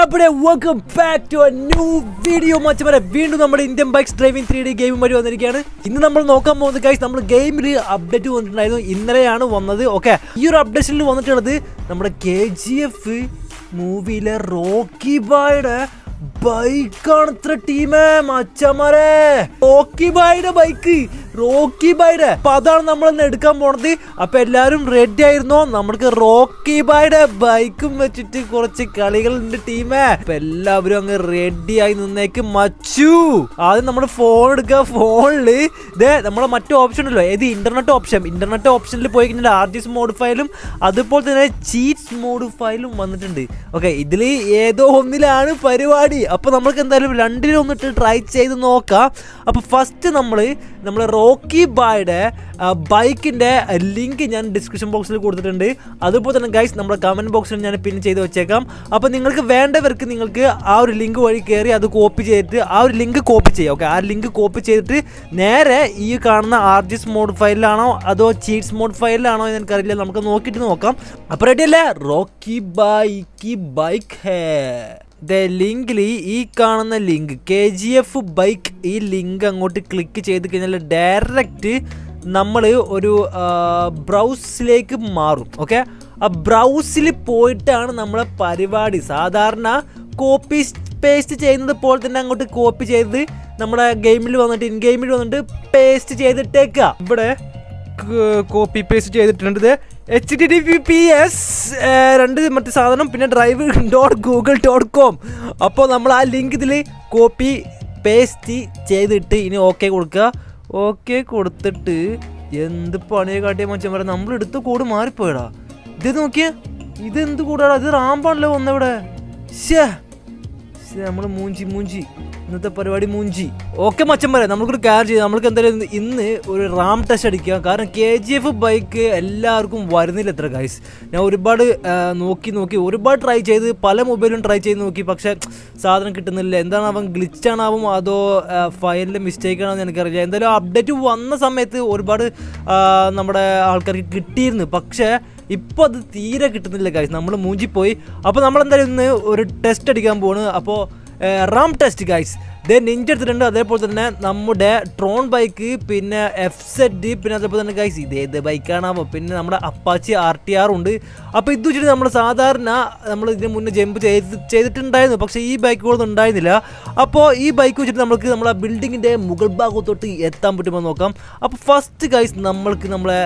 Welcome back to a new video മച്ചവരെ വീണ്ടും നമ്മുടെ Indian bikes driving three D game വഴി വന്നിരിക്കുകയാണ്. ഇന്ന് നമ്മൾ നോക്കാൻ പോകുന്നത് ഗൈസ് നമ്മൾ ഗെയിമിൽ അപ്ഡേറ്റ് വന്നിട്ടുണ്ടായിരുന്നു. ഇന്നലെയാണ് വന്നത്. ഓക്കെ ഈ ഒരു അപ്ഡേഷനിൽ വന്നിട്ടുള്ളത് നമ്മുടെ കെ ജി എഫ് മൂവിയിലെ റോക്കി ബായുടെ ബൈക്കാണ് ഇത്ര ടീമേ മച്ചമാരെ റോക്കി ബായുടെ ബൈക്ക് റോക്കി ബൈഡ്. അപ്പൊ അതാണ് നമ്മൾ ഇന്ന് എടുക്കാൻ പോണത്. അപ്പൊ എല്ലാരും റെഡി ആയിരുന്നോ? നമ്മൾക്ക് റോക്കി ബൈഡ് ബൈക്കും വെച്ചിട്ട് കുറച്ച് കളികൾ ഉണ്ട് ടീമേ. അപ്പൊ എല്ലാവരും അങ്ങ് റെഡി ആയി നിന്നേക്ക്. മച്ചു ആദ്യം നമ്മൾ ഫോൺ എടുക്കുക. ഫോണിൽ ഇതേ നമ്മളെ മറ്റു ഓപ്ഷൻ ഉണ്ടല്ലോ. ഏത് ഇന്റർനെറ്റ് ഓപ്ഷൻ ഇന്റർനെറ്റ് ഓപ്ഷനിൽ പോയി കഴിഞ്ഞാൽ ആർ ജി എസ് മോഡ് ഫയലും അതുപോലെ തന്നെ ചീറ്റ്സ് മോഡ് ഫയലും വന്നിട്ടുണ്ട്. ഓക്കെ ഇതിൽ ഏതോ ഒന്നിലാണ് പരിപാടി. അപ്പോൾ നമ്മൾക്ക് എന്തായാലും രണ്ടിലൊന്നിട്ട് ട്രൈ ചെയ്ത് നോക്കാം. അപ്പോൾ ഫസ്റ്റ് നമ്മൾ നമ്മൾ റോക്കി ബായുടെ ബൈക്കിന്റെ ലിങ്ക് ഞാൻ ഡിസ്ക്രിപ്ഷൻ ബോക്സിൽ കൊടുത്തിട്ടുണ്ട്. അതുപോലെ തന്നെ ഗൈസ് നമ്മുടെ കമന്റ് ബോക്സിൽ ഞാൻ പിൻ ചെയ്ത് വെച്ചേക്കാം. അപ്പോൾ നിങ്ങൾക്ക് വേണ്ടവർക്ക് നിങ്ങൾക്ക് ആ ഒരു ലിങ്ക് വഴി കയറി അത് കോപ്പി ചെയ്തിട്ട് ആ ഒരു ലിങ്ക് കോപ്പി ചെയ്യാം ഓക്കെ ആ ലിങ്ക് കോപ്പി ചെയ്തിട്ട് നേരെ ഈ കാണുന്ന ആർജിസ് മോഡ് ഫയലിലാണോ അതോ ചീറ്റ്സ് മോഡ് ഫയലിലാണോ എന്ന് എനിക്കറിയില്ല. നമുക്ക് നോക്കിയിട്ട് നോക്കാം. അപ്പോൾ റെഡിയല്ലേ റോക്കി ബൈക്ക് ബൈക്ക് ഹേ. ലിങ്കിൽ ഈ കാണുന്ന link K G F bike ഈ ലിങ്ക് അങ്ങോട്ട് ക്ലിക്ക് ചെയ്ത് കഴിഞ്ഞാൽ ഡയറക്റ്റ് നമ്മൾ ഒരു ബ്രൗസിലേക്ക് മാറും ഓക്കെ ആ ബ്രൗസിൽ പോയിട്ടാണ് നമ്മളെ പരിപാടി. സാധാരണ കോപ്പി പേസ്റ്റ് ചെയ്യുന്നത് പോലെ തന്നെ അങ്ങോട്ട് കോപ്പി ചെയ്ത് നമ്മുടെ ഗെയിമിൽ വന്നിട്ട് ഇൻ ഗെയിമിൽ വന്നിട്ട് പേസ്റ്റ് ചെയ്തിട്ടേക്കുക ഇവിടെ കോപ്പി പേസ്റ്റ് ചെയ്തിട്ടുണ്ട്. H T D P P S രണ്ട് മറ്റു സാധനം പിന്നെ drive dot Google dot com അപ്പോൾ നമ്മൾ ആ ലിങ്ക് ഇതിൽ കോപ്പി പേസ്റ്റ് ചെയ്തിട്ട് ഇനി ഓക്കെ കൊടുക്കുക. ഓക്കെ കൊടുത്തിട്ട് എന്ത് പണിയെ കാട്ടിയ മച്ചാൻ പറയാം നമ്മൾ എടുത്ത കൂട് മാറിപ്പോയടാ. ഇത് നോക്കിയേ ഇത് എന്ത് കൂടാടാ ഇത് റാമ്പാണല്ലോ വന്നവിടെ? ശേ നമ്മൾ മൂഞ്ചി മൂഞ്ചി. ഇന്നത്തെ പരിപാടി മൂഞ്ചി. ഓക്കെ മച്ചം പറയാം. നമുക്കൊരു കെയർ ചെയ്യാം. നമ്മൾക്ക് എന്തായാലും ഇന്ന് ഒരു റാം ടെസ്റ്റ് അടിക്കാം. കാരണം കെ ജി എഫ് ബൈക്ക് എല്ലാവർക്കും വരുന്നില്ല എത്ര ഗൈസ് ഞാൻ ഒരുപാട് നോക്കി നോക്കി ഒരുപാട് ട്രൈ ചെയ്ത് പല മൊബൈലും ട്രൈ ചെയ്ത് നോക്കി. പക്ഷേ സാധനം കിട്ടുന്നില്ല. എന്താണ് അവൻ ഗ്ലിച്ചാണാവും അതോ ഫയലിന്റെ മിസ്റ്റേക്ക് ആണോ എന്ന് എനിക്കറിയില്ല. എന്തായാലും അപ്ഡേറ്റ് വന്ന സമയത്ത് ഒരുപാട് നമ്മുടെ ആൾക്കാർക്ക് കിട്ടിയിരുന്നു. പക്ഷേ ഇപ്പോൾ അത് തീരെ കിട്ടുന്നില്ല ഗൈസ് നമ്മൾ മൂഞ്ചിപ്പോയി. അപ്പോൾ നമ്മൾ എന്തായാലും ഇന്ന് ഒരു ടെസ്റ്റ് അടിക്കാൻ പോണ്. അപ്പോൾ റാം ടെസ്റ്റ് ഗൈസ് ദേ നിഞ്ച് എടുത്തിട്ടുണ്ട്. അതേപോലെ തന്നെ നമ്മുടെ ട്രോൺ ബൈക്ക് പിന്നെ എഫ് സെഡ് പിന്നെ അതേപോലെ തന്നെ ഗൈസ് ഇത് ഏത് ബൈക്കാണാവോ? പിന്നെ നമ്മുടെ അപ്പാച്ചി ആർ ടി ആർ ഉണ്ട്. അപ്പോൾ ഇത് വെച്ചിട്ട് നമ്മൾ സാധാരണ നമ്മൾ ഇതിന് മുന്നേ ജമ്പ് ചെയ്ത് ചെയ്തിട്ടുണ്ടായിരുന്നു. പക്ഷേ ഈ ബൈക്കുകളൊന്നും ഉണ്ടായിരുന്നില്ല. അപ്പോൾ ഈ ബൈക്ക് വെച്ചിട്ട് നമുക്ക് നമ്മളെ ബിൽഡിങ്ങിന്റെ മുകൾ ഭാഗത്തോട്ട് എത്താൻ പറ്റുമോ നോക്കാം. അപ്പോൾ ഫസ്റ്റ് ഗൈസ് നമ്മൾക്ക് നമ്മളെ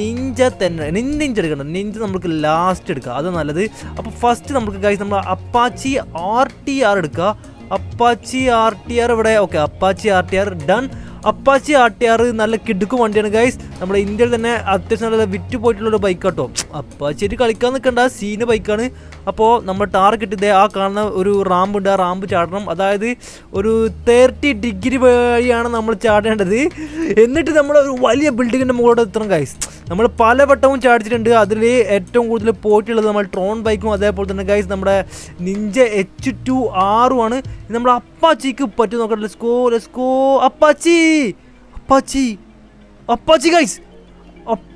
നിഞ്ച തന്നെ നിഞ്ച് എടുക്കണം. നിഞ്ച് നമുക്ക് ലാസ്റ്റ് എടുക്കാം. അത് നല്ലത്. അപ്പോൾ ഫസ്റ്റ് നമുക്ക് ഗൈസ് നമ്മൾ അപ്പാച്ചി ആർ ടി ആർ എടുക്കുക അപ്പാച്ചി ആർ ടി ആർ ഇവിടെ okay Apache R T R done Apache R T R നല്ല കിടുക്കും വണ്ടിയാണ് ഗൈസ് നമ്മുടെ ഇന്ത്യയിൽ തന്നെ അത്യാവശ്യം നല്ല വിറ്റ് പോയിട്ടുള്ള ഒരു ബൈക്ക് കേട്ടോ അപ്പാച്ചിട്ട് കളിക്കാൻ നിൽക്കേണ്ട സീന് ബൈക്കാണ് അപ്പോൾ നമ്മൾ ടാർഗറ്റ് ഇതേ ആ കാണുന്ന ഒരു റാമ്പ് ഉണ്ട്. ആ റാമ്പ് ചാടണം. അതായത് ഒരു തേർട്ടി ഡിഗ്രി വഴിയാണ് നമ്മൾ ചാടേണ്ടത്. എന്നിട്ട് നമ്മൾ ഒരു വലിയ ബിൽഡിങ്ങിന്റെ മുകളിലോട്ട് എത്തണം ഗൈസ് നമ്മൾ പല വട്ടവും ചാടിച്ചിട്ടുണ്ട്. അതിൽ ഏറ്റവും കൂടുതൽ പോയിട്ടുള്ളത് നമ്മൾ ട്രോൺ ബൈക്കും അതേപോലെ തന്നെ ഗൈസ് നമ്മുടെ നിഞ്ച എച്ച് ടു ആറുമാണ് നമ്മൾ അപ്പാച്ചിക്ക് പറ്റും നോക്കട്ടെ. Let's go let's go Apache Apache Apache guys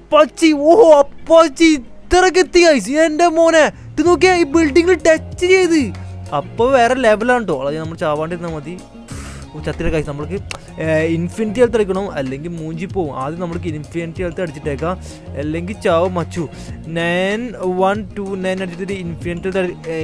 Apache ഓഹോ അപ്പാച്ചി ഇത്രക്ക് എത്തി ഗൈസ് എന്റെ മോനെ. ഇത് നോക്കിയാ ഈ ബിൽഡിങ്ങിൽ ടച്ച് ചെയ്ത്. അപ്പോൾ വേറെ ലെവലാണ് കേട്ടോ അതായത് നമ്മൾ ചാവാണ്ടിരുന്നാൽ മതി. ചത്തിരി കൈസ് നമ്മൾക്ക് ഇൻഫിനിറ്റി ഹെൽത്ത് അടിക്കണം അല്ലെങ്കിൽ മൂഞ്ചി പോവും. ആദ്യം നമ്മൾക്ക് ഇൻഫിനിറ്റി ഹെൽത്ത് അടിച്ചിട്ടേക്കാം. അല്ലെങ്കിൽ ചാവ് മച്ചു. നയൻ വൺ ടു നയൻ അടിച്ചിട്ട് infinity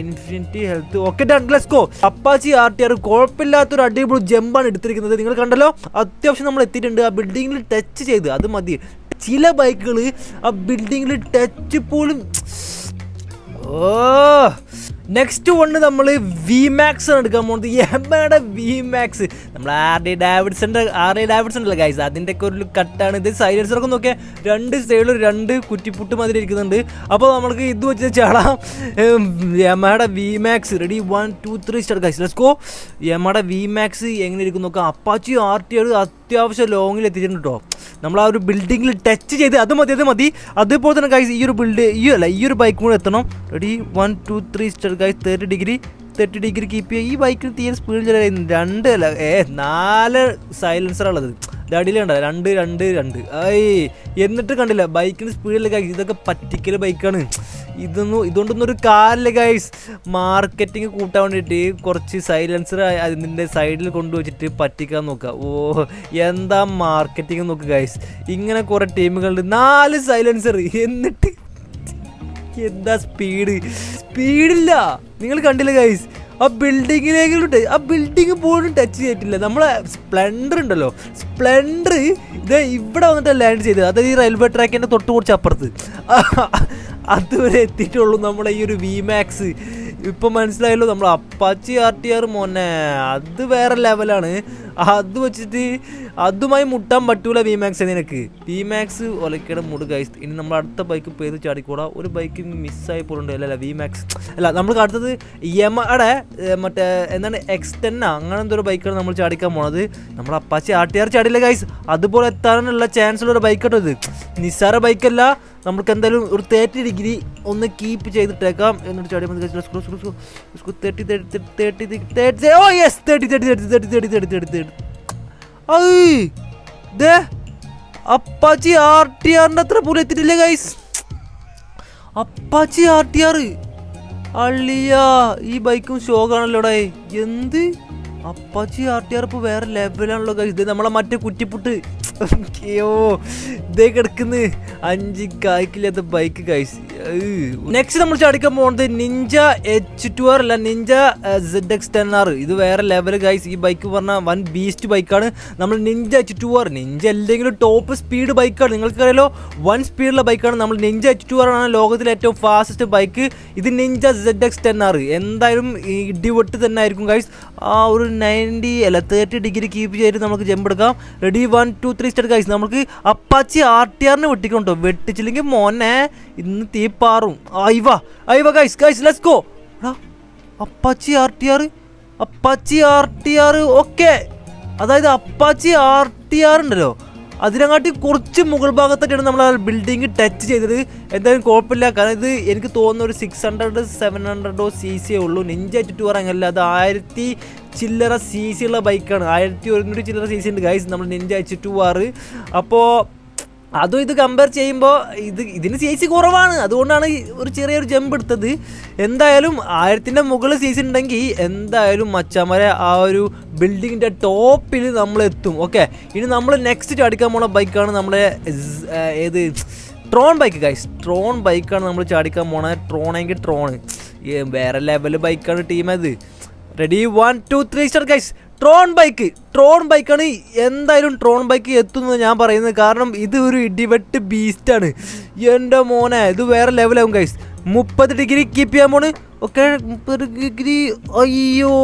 infinity health okay done let's go Apache R T R കുഴപ്പമില്ലാത്തൊരു അടിപൊളി ജമ്പാണ് എടുത്തിരിക്കുന്നത്. നിങ്ങൾ കണ്ടല്ലോ? അത്യാവശ്യം നമ്മൾ എത്തിയിട്ടുണ്ട്. ആ ബിൽഡിങ്ങിൽ ടച്ച് ചെയ്ത്. അത് മതി. ചില ബൈക്കുകൾ ആ ബിൽഡിങ്ങിൽ ടച്ച് പോലും ഓ. നെക്സ്റ്റ് വണ് നമ്മൾ വി മാക്സ് ആണ് എടുക്കാൻ പോകുന്നത് എമ്മയുടെ വി മാക്സ് നമ്മൾ ആർ ഡി ഡാവിഡ്സന്റെ ആർ ഡി ഡാവിഡ്സൺ അല്ല ഗൈസ് അതിന്റെ ഒക്കെ ഒരു കട്ടാണ് ഇത് സൈലൻസറൊക്കെ നോക്കിയാൽ രണ്ട് സൈഡിൽ രണ്ട് കുറ്റിപ്പുട്ട് മാതിരി ഇരിക്കുന്നുണ്ട്. അപ്പോൾ നമ്മൾക്ക് ഇത് വെച്ച് ചാടാം എമ്മയുടെ V Max ready one two three start guys let's go എമ്മയുടെ V Max എങ്ങനെ ഇരിക്കും നോക്കാം. അപ്പാച്ചി ആർ ടി ആർ അത്യാവശ്യം ലോങ്ങിൽ എത്തിയിട്ടുണ്ട് കേട്ടോ നമ്മൾ ആ ഒരു ബിൽഡിങ്ങിൽ ടച്ച് ചെയ്ത് അത് മതി അത് മതി. അതേപോലെ തന്നെ ഗൈസ് ഈ ഒരു ബിൽഡ് ഈ അല്ല ഈ ഒരു ബൈക്കും കൂടെ എത്തണം. Ready one two three start guys thirty degree thirty degree keep ചെയ്യുക. ഈ ബൈക്കിന് തീരെ സ്പീഡ് ചില രണ്ട് അല്ല ഏ നാല് സൈലൻസറുള്ളത് ഉള്ളത് കണ്ട? രണ്ട് രണ്ട് രണ്ട്. ഐ എന്നിട്ട് കണ്ടില്ല ബൈക്കിന് സ്പീഡിൽ ഇതൊക്കെ പറ്റിക്കൽ ബൈക്കാണ് ഇതൊന്നും ഇതുകൊണ്ടൊന്നും ഒരു കാലില്ല ഗൈസ് മാർക്കറ്റിംഗ് കൂട്ടാൻ വേണ്ടിയിട്ട് കുറച്ച് സൈലൻസർ അതിന്റെ സൈഡിൽ കൊണ്ടുവച്ചിട്ട് പറ്റിക്കാൻ നോക്കുക. ഓ എന്താ മാർക്കറ്റിംഗ് നോക്കുക ഗൈസ് ഇങ്ങനെ കുറേ ടീമുകളുണ്ട് നാല് സൈലൻസർ എന്നിട്ട് എന്താ സ്പീഡ് സ്പീഡില്ല നിങ്ങൾ കണ്ടില്ല ഗൈസ് ആ ബിൽഡിങ്ങിലേക്ക് ആ ബിൽഡിങ് പോലും ടച്ച് ചെയ്തിട്ടില്ല. നമ്മളെ സ്പ്ലെൻഡർ ഉണ്ടല്ലോ. സ്പ്ലെൻഡർ ഇത് ഇവിടെ വന്നിട്ട് ലാൻഡ് ചെയ്തത്. അതായത് ഈ റെയിൽവേ ട്രാക്കിന്റെ തൊട്ട് കുറച്ച് അപ്പുറത്ത് അതുവരെ എത്തിയിട്ടുള്ളൂ നമ്മളെ ഈ ഒരു വി മാക്സ് ഇപ്പം മനസ്സിലായല്ലോ നമ്മൾ അപ്പാച്ചി ആർ ടി ആർ മോനെ. അത് വേറെ ലെവലാണ് അത് വെച്ചിട്ട് അതുമായി മുട്ടാൻ പറ്റൂല വി മാക്സ് നിനക്ക്. വി മാക്സ് ഒലക്കയുടെ മുട് ഗൈസ് ഇനി നമ്മൾ അടുത്ത ബൈക്ക് പേര് ചാടിക്കൂടാ? ഒരു ബൈക്ക് മിസ്സായി പോലുണ്ട് അല്ല അല്ല വി മാക്സ് അല്ല നമ്മൾ അടുത്തത് യമടെ മറ്റേ എന്താണ് എക്സ്റ്റെന്ന അങ്ങനെ എന്തൊരു ബൈക്കാണ് നമ്മൾ ചാടിക്കാൻ പോണത്. നമ്മൾ അപ്പാച്ചി ആർ ടി ആർ ചാടില്ല ഗൈസ് അതുപോലെ എത്താനുള്ള ചാൻസ് ഉള്ള ഒരു ബൈക്ക് ഇത്. നിസ്സാര ബൈക്കല്ല നമുക്ക് എന്തായാലും ഒരു തേർട്ടി ഡിഗ്രി ഒന്ന് കീപ്പ് ചെയ്തിട്ടേക്കാം എന്നിട്ട് ചാടി thirty thirty thirty oh yes thirty thirty thirty thirty thirty thirty thirty thirty I ദേ അപ്പാച്ചി ആർ ടി ആറിന്റെ അത്ര പോലും എത്തിയിട്ടില്ല guys Apache R T R അള്ളിയ ഈ ബൈക്കും ഷോക്കാണല്ലോടേ എന്ത് അപ്പാച്ചി ആർ ടി ആർ ഇപ്പോൾ വേറെ ലെവലാണല്ലോ ഗൈസ് ഇത് നമ്മളെ മറ്റേ കുറ്റിപ്പുട്ട് ഇതേ കിടക്കുന്നു. അഞ്ച് കായ്ക്കില്ലാത്ത ബൈക്ക് കൈസ് നെക്സ്റ്റ് നമ്മൾ ചടിക്കാൻ പോകുന്നത് നിഞ്ച എച്ച് ടു ആർ അല്ല Ninja Z X ten R ഇത് വേറെ ലെവൽ ഗൈസ് ഈ ബൈക്ക് പറഞ്ഞാൽ വൺ ബീസ്റ്റ് ബൈക്കാണ് നമ്മൾ Ninja H two R Ninja എന്തെങ്കിലും ടോപ്പ് സ്പീഡ് ബൈക്കാണ് നിങ്ങൾക്കറിയാലോ വൺ സ്പീഡുള്ള ബൈക്കാണ് നമ്മൾ നിഞ്ച എച്ച് ടു ആർ ആണ് ലോകത്തിലെ ഏറ്റവും ഫാസ്റ്റസ്റ്റ് ബൈക്ക് ഇത് Ninja Z X ten R എന്തായാലും ഇടിവെട്ട് തന്നെ ആയിരിക്കും ഗൈസ് ആ ഒരു നയന്റി അല്ല തേർട്ടി ഡിഗ്രി കീപ്പ് ചെയ്തിട്ട് നമുക്ക് ജമ്പ് എടുക്കാം. Ready one two three start guys നമുക്ക് അപ്പാച്ചി ആർ ടി ആറിന് വെട്ടിക്കൊണ്ടോ വെട്ടിച്ചില്ലെങ്കിൽ മോനെ ഇന്ന് തീപ്പാറും അയവ അയവ guys guys let's go Apache R T R Apache R T R okay അതായത് അപ്പാച്ചി ആർ ടി ആർ ഉണ്ടല്ലോ. അതിനെക്കാട്ടി കുറച്ച് മുകൾ ഭാഗത്തായിട്ടാണ് നമ്മൾ ആ ബിൽഡിംഗ് ടച്ച് ചെയ്തത്. എന്തായാലും കുഴപ്പമില്ല. കാരണം ഇത് എനിക്ക് തോന്നുന്ന ഒരു സിക്സ് ഹൺഡ്രഡ് സെവൻ ഹൺഡ്രഡോ സി സി ഉള്ളൂ. നെഞ്ച് ടു അങ്ങനല്ല അത് ആയിരത്തി ചില്ലറ സി സി ഉള്ള ബൈക്കാണ് ആയിരത്തി ഒരുന്നൂറ്റി ചില്ലറ സി സി ഉണ്ട്. ഗൈസ് നമ്മൾ നെഞ്ച് ടു ആറ് അപ്പോൾ അതും ഇത് കമ്പയർ ചെയ്യുമ്പോൾ ഇത് ഇതിന് സി സി കുറവാണ്. അതുകൊണ്ടാണ് ഒരു ചെറിയൊരു ജമ്പ് എടുത്തത്. എന്തായാലും ആയിരത്തിന്റെ മുകളിൽ സി സി ഉണ്ടെങ്കിൽ എന്തായാലും മച്ചാമരെ ആ ഒരു ബിൽഡിങ്ങിന്റെ ടോപ്പിൽ നമ്മൾ എത്തും ഓക്കെ ഇനി നമ്മൾ നെക്സ്റ്റ് ചാടിക്കാൻ പോണ ബൈക്കാണ് നമ്മുടെ ഏത്? ട്രോൺ ബൈക്ക് ഗൈസ് ട്രോൺ ബൈക്കാണ് നമ്മൾ ചാടിക്കാൻ പോണ. ട്രോണെങ്കിൽ ട്രോൺ വേറെ ലെവൽ ബൈക്കാണ് ടീം അത് ready one two three start guys Tron bike Tron ബൈക്കാണ് എന്തായാലും ട്രോൺ ബൈക്ക് എത്തുന്നത് ഞാൻ പറയുന്നത്. കാരണം ഇത് ഒരു ഇടിവെട്ട് ബീസ്റ്റാണ് എന്റെ മോനെ ഇത് വേറെ ലെവലാവും കൈസ് മുപ്പത് ഡിഗ്രി കീപ്പ് ചെയ്യാൻ പോണ്. ഓക്കെ മുപ്പത് ഡിഗ്രി അയ്യോ.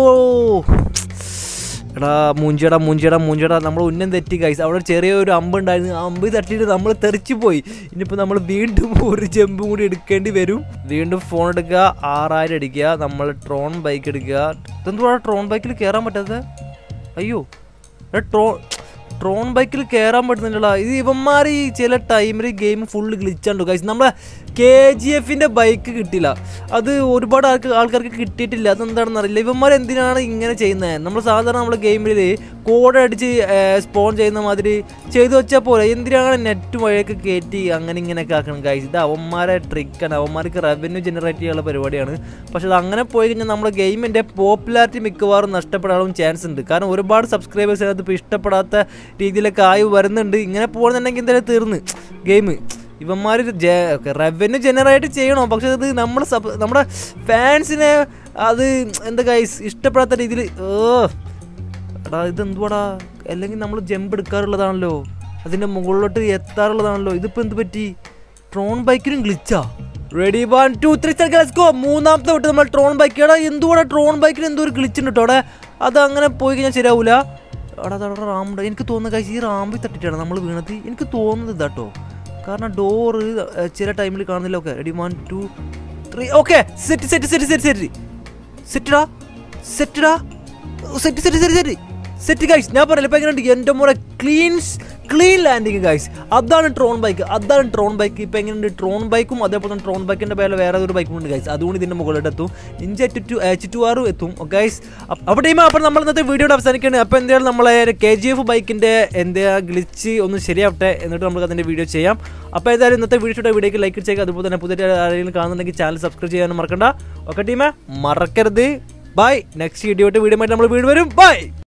എടാ മൂഞ്ചിയടാ മൂഞ്ചിയടാ മൂഞ്ചിയടാ. നമ്മൾ ഉന്നം തെറ്റി കൈസ് അവിടെ ചെറിയൊരു അമ്പ് ഉണ്ടായിരുന്നു. അമ്പ് തട്ടിയിട്ട് നമ്മൾ തെറിച്ചു പോയി. ഇനിയിപ്പോൾ നമ്മൾ വീണ്ടും ഒരു ജമ്പും കൂടി എടുക്കേണ്ടി വരും. വീണ്ടും ഫോൺ എടുക്കുക ആറായിരം അടിക്കുക. നമ്മൾ ട്രോൺ ബൈക്ക് എടുക്കുക. ഇതെന്തുവാ ട്രോൺ ബൈക്കിൽ കയറാൻ പറ്റാത്തത്? അയ്യോ ട്രോ ട്രോൺ ബൈക്കിൽ കയറാൻ പറ്റുന്നുണ്ടല്ലോ ഇത് ഇവന്മാർ ഈ ചില ടൈമിൽ ഗെയിം ഫുള്ള് ഗ്ലിച്ചാണ്ടോ ഗൈസ് നമ്മളെ കെ ജി എഫിന്റെ ബൈക്ക് കിട്ടില്ല. അത് ഒരുപാട് ആൾക്ക് ആൾക്കാർക്ക് കിട്ടിയിട്ടില്ല. അതെന്താണെന്ന് അറിയില്ല. ഇവന്മാർ എന്തിനാണ് ഇങ്ങനെ ചെയ്യുന്നത് നമ്മൾ സാധാരണ നമ്മൾ ഗെയിമിൽ കോഡ് അടിച്ച് സ്പോൺ ചെയ്യുന്ന മാതിരി ചെയ്തു വെച്ചാൽ പോലെ എന്തിനാണ് നെറ്റ് വഴിയൊക്കെ കയറ്റി അങ്ങനെ ഇങ്ങനെയൊക്കെ ആക്കണം കാഴ്ച ഇത് അവന്മാരെ ട്രിക്കാണ് അവന്മാർക്ക് റവന്യൂ ജനറേറ്റ് ചെയ്യാനുള്ള പരിപാടിയാണ്. പക്ഷെ അത് അങ്ങനെ പോയി കഴിഞ്ഞാൽ നമ്മുടെ ഗെയിമിന്റെ പോപ്പുലാരിറ്റി മിക്കവാറും നഷ്ടപ്പെടാനും ചാൻസ് ഉണ്ട്. കാരണം ഒരുപാട് സബ്സ്ക്രൈബേഴ്സ് അതിനകത്ത് ഇപ്പോൾ ഇഷ്ടപ്പെടാത്ത രീതിയിലൊക്കെ ആയി വരുന്നുണ്ട്. ഇങ്ങനെ പോകുന്നുണ്ടെങ്കിൽ എന്തായാലും തീർന്ന്. ഗെയിം ഇവന്മാർ റവന്യൂ ജനറേറ്റ് ചെയ്യണോ? പക്ഷെ ഇത് നമ്മുടെ സബ് നമ്മുടെ ഫാൻസിനെ അത് എന്താ ഗൈസ് ഇഷ്ടപ്പെടാത്ത രീതിയിൽ ഓ എടാ ഇതെന്തുവാടാ? അല്ലെങ്കിൽ നമ്മൾ ജമ്പ് എടുക്കാറുള്ളതാണല്ലോ. അതിന്റെ മുകളിലോട്ട് എത്താറുള്ളതാണല്ലോ. ഇതിപ്പോൾ എന്ത് പറ്റി? ട്രോൺ ബൈക്കിനും ഗ്ലിച്ചാ ready one two three go മൂന്നാമത്തെ വിട്ട് നമ്മൾ ട്രോൺ ബൈക്ക് എടാ എന്തുകൂടെ ട്രോൺ ബൈക്കിന് എന്തോ ഒരു ഗ്ലിച്ച് ഉണ്ട് കേട്ടോ അവിടെ അത് അങ്ങനെ പോയി കഴിഞ്ഞാൽ ശരിയാവൂല. എടാ റാമ്പ് എനിക്ക് തോന്നുന്ന കാഴ്ച ഈ റാമ്പിൽ തട്ടിട്ടാണ് നമ്മൾ വീണത്. എനിക്ക് തോന്നുന്നത് ഇതാട്ടോ കാരണം ഡോറ് ചില ടൈമിൽ കാണുന്നില്ല okay ready one two three okay set set set set set സെറ്റഡാ സെറ്റഡാ set set set set set guys ഞാൻ പറയില്ല ഇപ്പം എങ്ങനെയുണ്ട്? എന്റെ മോളെ ക്ലീൻ ക്ലീൻ ലാൻഡിങ് ഗൈസ് അതാണ് ട്രോൺ ബൈക്ക് അതാണ് ട്രോൺ ബൈക്ക് ഇപ്പം എങ്ങനെയുണ്ട്? ട്രോൺ ബൈക്കും അതേപോലെ തന്നെ ട്രോൺ ബൈക്കിന്റെ പേരിൽ വേറെ ഒരു ബൈക്കും ഉണ്ട് ഗൈസ് അതുകൊണ്ട് ഇതിന്റെ മുകളിലോട്ട് എത്തും. ഇഞ്ച് എച്ച് ടു എച്ച് ടു ആറും എത്തും ഗൈസ് അപ്പോൾ ടീം അപ്പോൾ നമ്മൾ ഇന്നത്തെ വീഡിയോയുടെ അവസാനിക്കുകയാണ്. അപ്പോൾ എന്തായാലും നമ്മളെ കെ ജി എഫ് ബൈക്കിന്റെ എന്താ ഗ്ലിച്ച് ഒന്ന് ശരിയാവട്ടെ എന്നിട്ട് നമുക്ക് അതിന്റെ വീഡിയോ ചെയ്യാം. അപ്പോൾ ഏതായാലും ഇന്നത്തെ വീഡിയോയുടെ വീഡിയോക്ക് ലൈക്ക് ചെയ്യുക. അതുപോലെ തന്നെ പുതിയ ആരെങ്കിലും കാണുന്നുണ്ടെങ്കിൽ ചാനൽ സബ്സ്ക്രൈബ് ചെയ്യാനും മറക്കണ്ട. ഓക്കെ ടീമേ മറക്കരുത്. ബൈ നെക്സ്റ്റ് വീഡിയോ വീഡിയോ ആയിട്ട് നമ്മൾ വീട് വരും. ബൈ